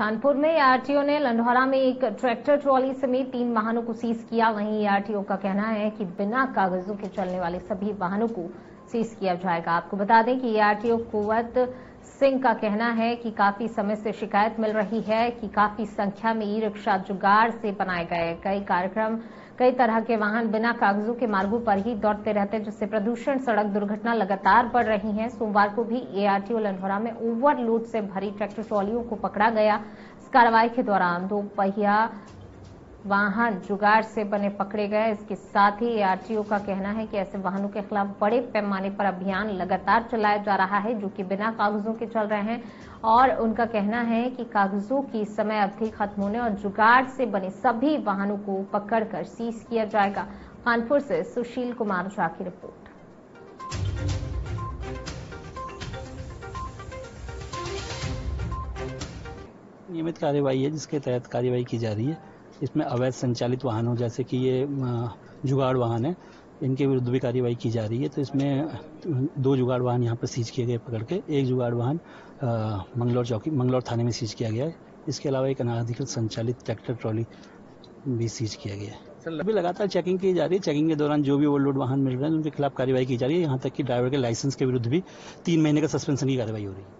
कानपुर में एआरटीओ ने लंडौरा में एक ट्रैक्टर ट्रॉली समेत तीन वाहनों को सीज किया। वहीं एआरटीओ का कहना है कि बिना कागजों के चलने वाले सभी वाहनों को सीज किया जाएगा। आपको बता दें कि एआरटीओ कुवत सिंह का कहना है कि काफ़ी समय से शिकायत मिल रही है कि काफ़ी संख्या में ई रिक्शा जुगाड़ से बनाए गए कई कार्यक्रम, कई तरह के वाहन बिना कागजों के मार्गों पर ही दौड़ते रहते हैं, जिससे प्रदूषण, सड़क दुर्घटना लगातार बढ़ रही है। सोमवार को भी एआरटीओ लंढौरा में ओवरलोड से भरी ट्रैक्टर ट्रॉलियों को पकड़ा गया। इस कार्रवाई के दौरान दो पहिया वाहन जुगाड़ से बने पकड़े गए। इसके साथ ही आरटीओ का कहना है कि ऐसे वाहनों के खिलाफ बड़े पैमाने पर अभियान लगातार चलाया जा रहा है, जो कि बिना कागजों के चल रहे हैं। और उनका कहना है कि कागजों की समय अवधि खत्म होने और जुगाड़ से बने सभी वाहनों को पकड़कर सीज किया जाएगा। कानपुर से सुशील कुमार झा की रिपोर्ट। नियमित कार्यवाही है, जिसके तहत कार्यवाही की जा रही है। इसमें अवैध संचालित वाहनों जैसे कि ये जुगाड़ वाहन है इनके विरुद्ध भी कार्यवाही की जा रही है। तो इसमें दो जुगाड़ वाहन यहाँ पर सीज किए गए पकड़ के एक जुगाड़ वाहन मंगलौर चौकी मंगलौर थाने में सीज किया गया है। इसके अलावा एक अनाधिकृत संचालित ट्रैक्टर ट्रॉली भी सीज किया गया है। अभी लगातार चेकिंग की जा रही है। चेकिंग के दौरान जो भी ओवरलोड वाहन मिल रहे हैं उनके खिलाफ कार्यवाही की जा रही है। यहाँ तक कि ड्राइवर के लाइसेंस के विरुद्ध भी तीन महीने का सस्पेंशन की कार्रवाई हो रही है।